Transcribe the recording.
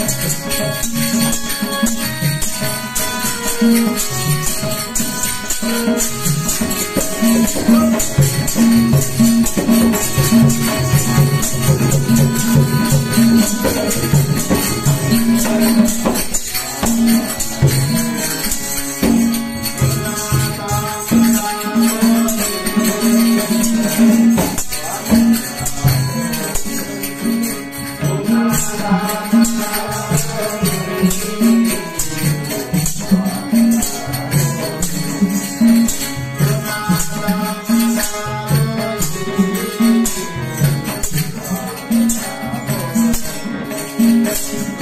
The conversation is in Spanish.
That's